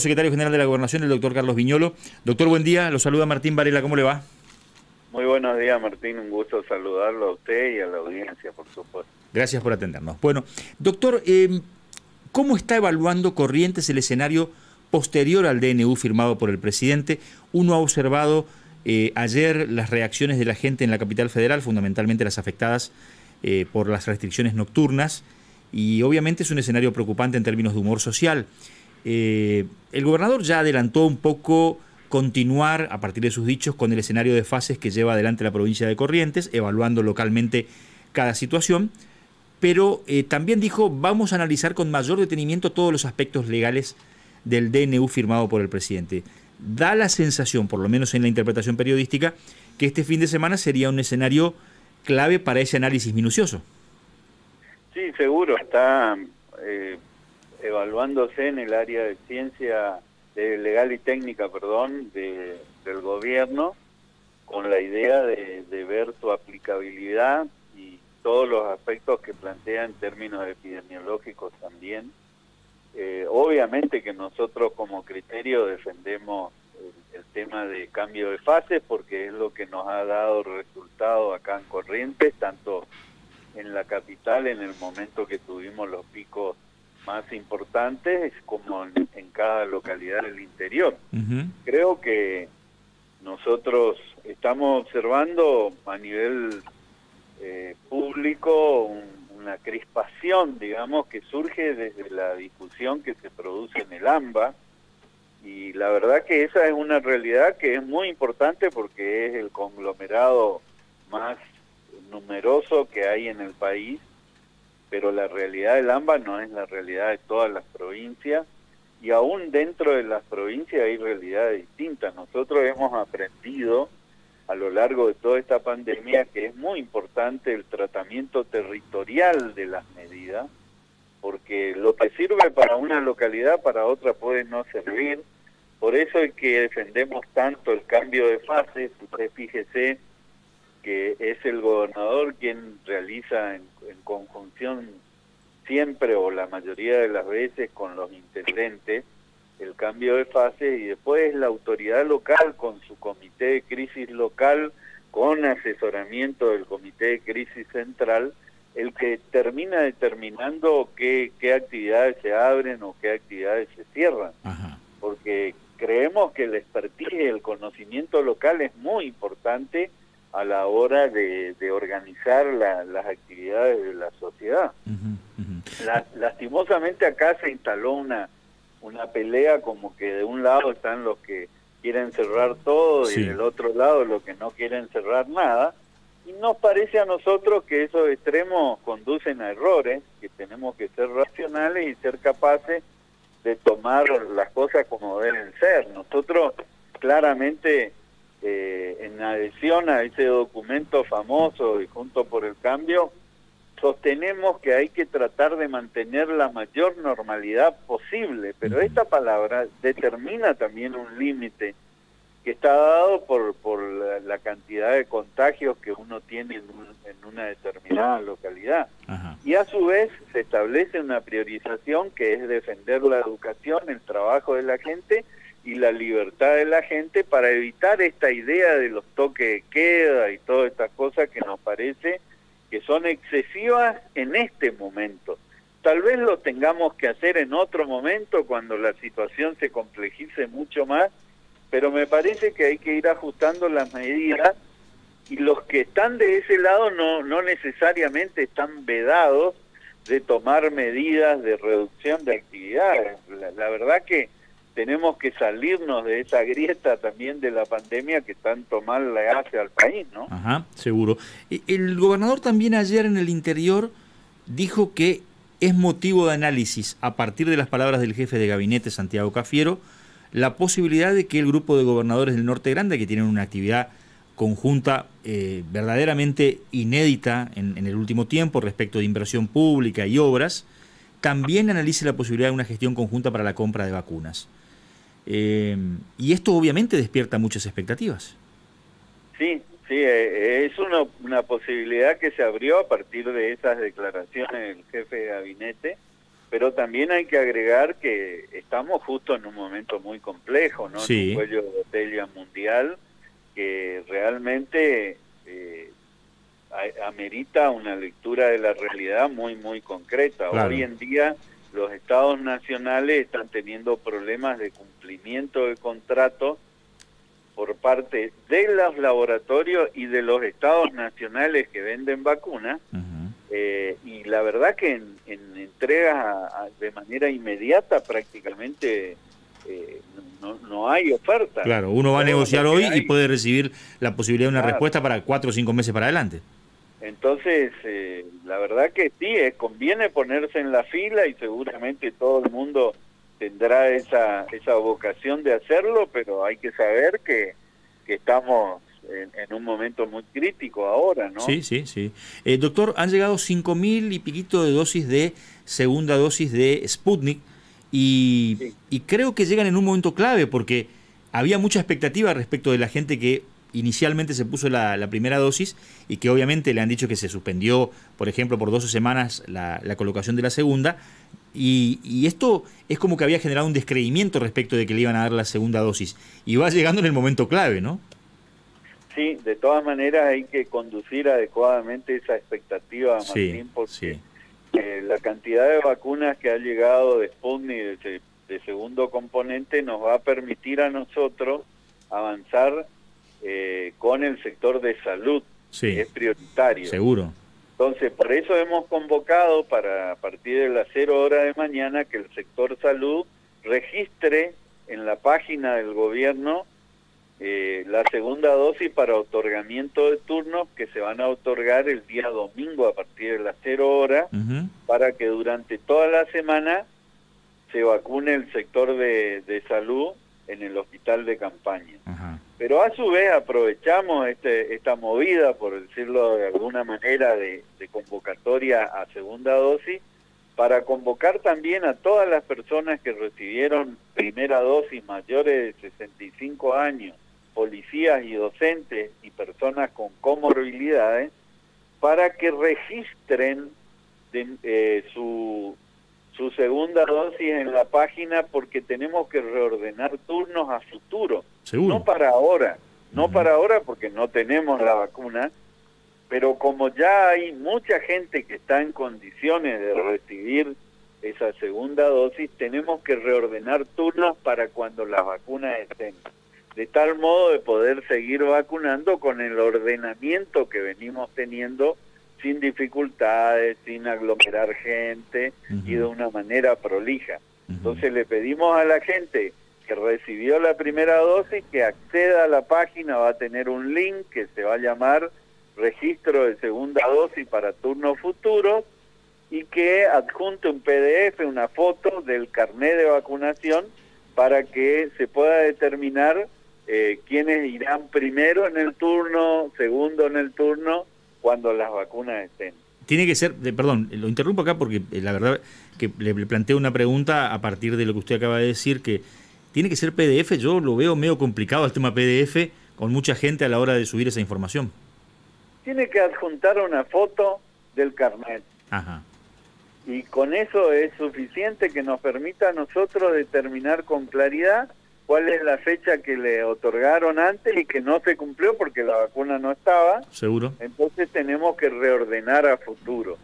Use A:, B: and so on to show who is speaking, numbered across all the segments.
A: secretario general de la Gobernación, el doctor Carlos Viñolo. Doctor, buen día. Lo saluda Martín Varela. ¿Cómo le va?
B: Muy buenos días, Martín. Un gusto saludarlo a usted y a la audiencia, por supuesto.
A: Gracias por atendernos. Bueno, doctor, eh, ¿cómo está evaluando Corrientes el escenario posterior al DNU firmado por el presidente? Uno ha observado eh, ayer las reacciones de la gente en la capital federal, fundamentalmente las afectadas eh, por las restricciones nocturnas, y obviamente es un escenario preocupante en términos de humor social. Eh, el gobernador ya adelantó un poco continuar, a partir de sus dichos, con el escenario de fases que lleva adelante la provincia de Corrientes, evaluando localmente cada situación, pero eh, también dijo, vamos a analizar con mayor detenimiento todos los aspectos legales del DNU firmado por el presidente. Da la sensación, por lo menos en la interpretación periodística, que este fin de semana sería un escenario clave para ese análisis minucioso.
B: Sí, seguro, está eh, evaluándose en el área de ciencia de legal y técnica, perdón, de, del gobierno, con la idea de, ver su aplicabilidad y todos los aspectos que plantea en términos epidemiológicos también. Eh, obviamente que nosotros como criterio defendemos el, el, tema de cambio de fase porque es lo que nos ha dado resultado acá en Corrientes, tanto en la capital en el momento que tuvimos los picos más importantes como en, cada localidad del interior. Creo que nosotros estamos observando a nivel eh, público una crispación, digamos, que surge desde la discusión que se produce en el AMBA, y la verdad que esa es una realidad que es muy importante porque es el conglomerado más numeroso que hay en el país pero la realidad del AMBA no es la realidad de todas las provincias y aún dentro de las provincias hay realidades distintas. Nosotros hemos aprendido a lo largo de toda esta pandemia que es muy importante el tratamiento territorial de las medidas, porque lo que sirve para una localidad para otra puede no servir. Por eso es que defendemos tanto el cambio de fase. Usted fíjese que es el gobernador quien realiza en, conjunción siempre o la mayoría de las veces con los intendentes el cambio de fase y después la autoridad local con su comité de crisis local con asesoramiento del comité de crisis central el que termina determinando qué, qué actividades se abren o qué actividades se cierran. Porque creemos que el expertise, el conocimiento local es muy importante a la hora de, organizar las actividades de la sociedad. lastimosamente acá se instaló una, una pelea como que de un lado están los que quieren cerrar todo y del otro lado los que no quieren cerrar nada. Y nos parece a nosotros que esos extremos conducen a errores, que tenemos que ser racionales y ser capaces de tomar las cosas como deben ser. Nosotros claramente eh, en adhesión a ese documento famoso y junto por el cambio, sostenemos que hay que tratar de mantener la mayor normalidad posible, pero esta palabra determina también un límite que está dado por, por la, cantidad de contagios que uno tiene en, una determinada localidad. Y a su vez se establece una priorización que es defender la educación, el trabajo de la gente y la libertad de la gente para evitar esta idea de los toques de queda y todas estas cosas que nos parece que son excesivas en este momento. Tal vez lo tengamos que hacer en otro momento cuando la situación se complejice mucho más, pero me parece que hay que ir ajustando las medidas y los que están de ese lado no, no necesariamente están vedados de tomar medidas de reducción de actividades. la verdad que tenemos que salirnos de esa grieta también de la pandemia que tanto mal le hace al país, ¿no?
A: Ajá, seguro. El gobernador también ayer en el interior dijo que es motivo de análisis, a partir de las palabras del jefe de gabinete, Santiago Cafiero, la posibilidad de que el grupo de gobernadores del Norte Grande, que tienen una actividad conjunta eh, verdaderamente inédita en, en el último tiempo respecto de inversión pública y obras, también analice la posibilidad de una gestión conjunta para la compra de vacunas. Eh, y esto obviamente despierta muchas expectativas.
B: Sí, sí, eh, es una, una posibilidad que se abrió a partir de esas declaraciones del jefe de gabinete pero también hay que agregar que estamos justo en un momento muy complejo, ¿no?
A: Sí.
B: En un cuello de botella mundial que realmente eh, amerita una lectura de la realidad muy, muy concreta. Hoy en día los estados nacionales están teniendo problemas de cumplimiento de contrato por parte de los laboratorios y de los estados nacionales que venden vacunas. Eh, y la verdad que en, en entregas de manera inmediata prácticamente eh, no, no, hay oferta.
A: Claro, uno va a negociar hoy y puede recibir la posibilidad de una respuesta para cuatro o cinco meses para adelante.
B: Entonces, eh, la verdad que sí, conviene ponerse en la fila y seguramente todo el mundo tendrá esa, esa vocación de hacerlo, pero hay que saber que, que estamos en, un momento muy crítico ahora, ¿no?
A: Sí, sí, sí. Eh, doctor, han llegado cinco mil y piquito de dosis de segunda dosis de Sputnik y, y creo que llegan en un momento clave porque había mucha expectativa respecto de la gente que inicialmente se puso la, primera dosis y que obviamente le han dicho que se suspendió, por ejemplo, por 12 semanas la, colocación de la segunda. Y, y, esto es como que había generado un descreimiento respecto de que le iban a dar la segunda dosis. Y va llegando en el momento clave, ¿no?
B: Sí, de todas maneras hay que conducir adecuadamente esa expectativa, Martín, porque eh, la cantidad de vacunas que ha llegado de Sputnik de, de, segundo componente nos va a permitir a nosotros avanzar eh, con el sector de salud, que es prioritario.
A: Seguro.
B: Entonces, por eso hemos convocado para a partir de las cero hora de mañana que el sector salud registre en la página del gobierno eh, la segunda dosis para otorgamiento de turnos que se van a otorgar el día domingo a partir de las cero horas para que durante toda la semana se vacune el sector de, de salud en el hospital de campaña. Pero a su vez aprovechamos este, esta movida, por decirlo de alguna manera, de, de convocatoria a segunda dosis para convocar también a todas las personas que recibieron primera dosis mayores de 65 años policías y docentes y personas con comorbilidades para que registren eh, su, su segunda dosis en la página porque tenemos que reordenar turnos a futuro. No para ahora, no para ahora porque no tenemos la vacuna, pero como ya hay mucha gente que está en condiciones de recibir esa segunda dosis, tenemos que reordenar turnos para cuando las vacunas estén. De tal modo de poder seguir vacunando con el ordenamiento que venimos teniendo sin dificultades, sin aglomerar gente y de una manera prolija. Entonces le pedimos a la gente que recibió la primera dosis que acceda a la página, va a tener un link que se va a llamar registro de segunda dosis para turnos futuros y que adjunte un PDF, una foto del carnet de vacunación para que se pueda determinar eh, quiénes irán primero en el turno, segundo en el turno, cuando las vacunas estén.
A: Tiene que ser, perdón, lo interrumpo acá porque eh, la verdad que le, planteo una pregunta a partir de lo que usted acaba de decir, que tiene que ser PDF, yo lo veo medio complicado el tema PDF con mucha gente a la hora de subir esa información.
B: Tiene que adjuntar una foto del carnet. Ajá. Y con eso es suficiente que nos permita a nosotros determinar con claridad cuál es la fecha que le otorgaron antes y que no se cumplió porque la vacuna no estaba.
A: Seguro.
B: Entonces tenemos que reordenar a futuro.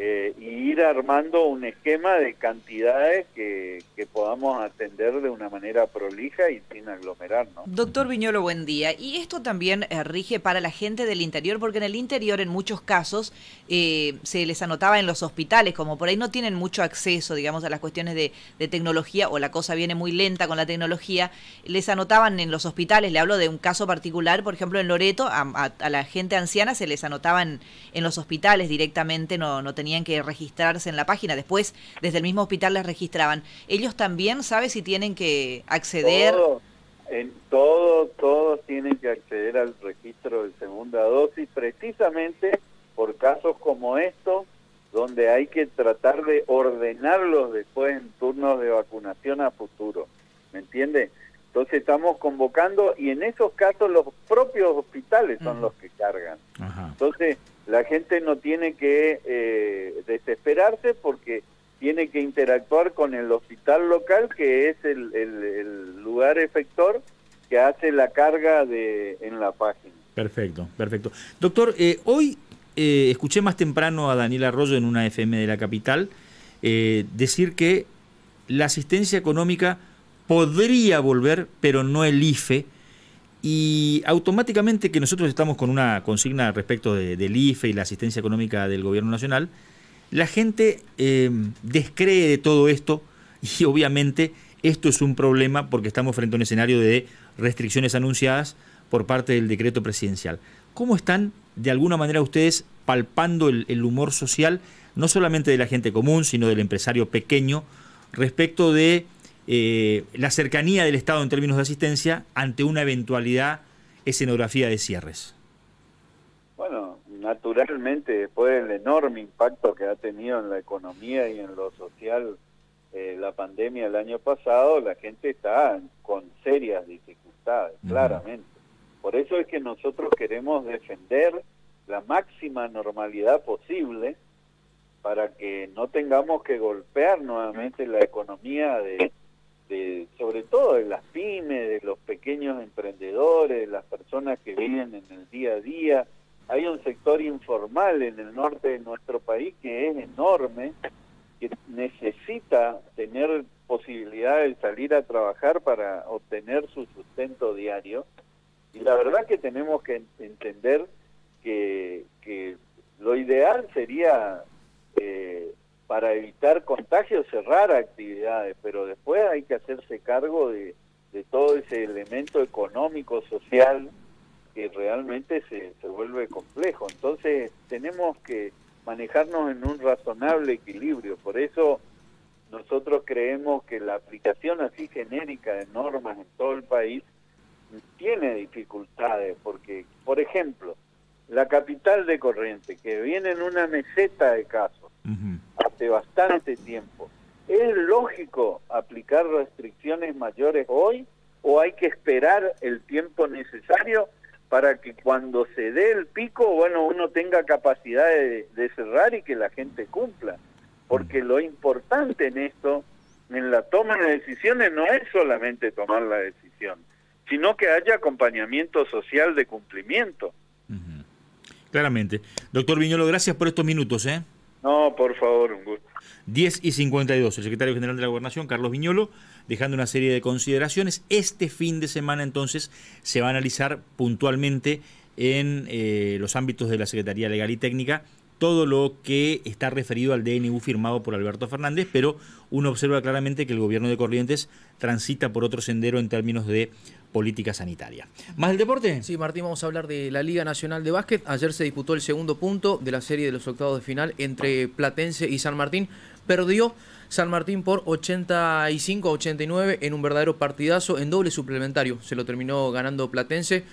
B: Eh, y ir armando un esquema de cantidades que, que, podamos atender de una manera prolija y sin aglomerar.
C: Doctor Viñolo, buen día. Y esto también eh, rige para la gente del interior, porque en el interior en muchos casos eh, se les anotaba en los hospitales, como por ahí no tienen mucho acceso, digamos, a las cuestiones de, tecnología o la cosa viene muy lenta con la tecnología, les anotaban en los hospitales, le hablo de un caso particular, por ejemplo en Loreto, a, la gente anciana se les anotaban en los hospitales directamente, no, no tenían tenían que registrarse en la página. Después, desde el mismo hospital les registraban. ¿Ellos también saben si tienen que acceder?
B: Todo, en todo, todos tienen que acceder al registro de segunda dosis, precisamente por casos como estos, donde hay que tratar de ordenarlos después en turnos de vacunación a futuro. ¿Me entiende? Entonces estamos convocando y en esos casos los propios hospitales son los que cargan. Entonces la gente no tiene que eh, desesperarse porque tiene que interactuar con el hospital local, que es el, lugar efector que hace la carga de, en la página.
A: Perfecto, perfecto. Doctor, eh, hoy eh, escuché más temprano a Daniel Arroyo en una FM de la capital eh, decir que la asistencia económica podría volver, pero no el IFE, y automáticamente que nosotros estamos con una consigna respecto del IFE y la asistencia económica del gobierno nacional, la gente eh, descree de todo esto y obviamente esto es un problema porque estamos frente a un escenario de restricciones anunciadas por parte del decreto presidencial. ¿Cómo están de alguna manera ustedes palpando el, humor social, no solamente de la gente común, sino del empresario pequeño, respecto de eh, la cercanía del Estado en términos de asistencia ante una eventualidad escenografía de cierres?
B: Bueno, naturalmente, después del enorme impacto que ha tenido en la economía y en lo social eh, la pandemia el año pasado, la gente está con serias dificultades, claramente. Por eso es que nosotros queremos defender la máxima normalidad posible para que no tengamos que golpear nuevamente la economía de, de, sobre todo de las pymes, de los pequeños emprendedores, de las personas que viven en el día a día. Hay un sector informal en el norte de nuestro país que es enorme, que necesita tener posibilidad de salir a trabajar para obtener su sustento diario. Y la verdad que tenemos que entender que, lo ideal sería, eh, para evitar contagios, cerrar actividades, pero después hay que hacerse cargo de, todo ese elemento económico, social, que realmente se, se vuelve complejo. Entonces tenemos que manejarnos en un razonable equilibrio. Por eso nosotros creemos que la aplicación así genérica de normas en todo el país tiene dificultades, porque, por ejemplo, la capital de Corrientes, que viene en una meseta de casos bastante tiempo, ¿es lógico aplicar restricciones mayores hoy o hay que esperar el tiempo necesario para que cuando se dé el pico, bueno, uno tenga capacidad de, de cerrar y que la gente cumpla? Porque lo importante en esto, en la toma de decisiones, no es solamente tomar la decisión, sino que haya acompañamiento social de cumplimiento.
A: Claramente. Doctor Viñolo, gracias por estos minutos. ¿eh?
B: No, por favor, un gusto.
A: 10 y 52, el secretario general de la Gobernación, Carlos Viñolo, dejando una serie de consideraciones. Este fin de semana entonces se va a analizar puntualmente en eh, los ámbitos de la Secretaría Legal y Técnica todo lo que está referido al DNU firmado por Alberto Fernández, pero uno observa claramente que el gobierno de Corrientes transita por otro sendero en términos de política sanitaria. ¿Más del deporte?
D: Sí, Martín, vamos a hablar de la Liga Nacional de Básquet. Ayer se disputó el segundo punto de la serie de los octavos de final entre Platense y San Martín. Perdió San Martín por 85 a 89 en un verdadero partidazo en doble suplementario. Se lo terminó ganando Platense.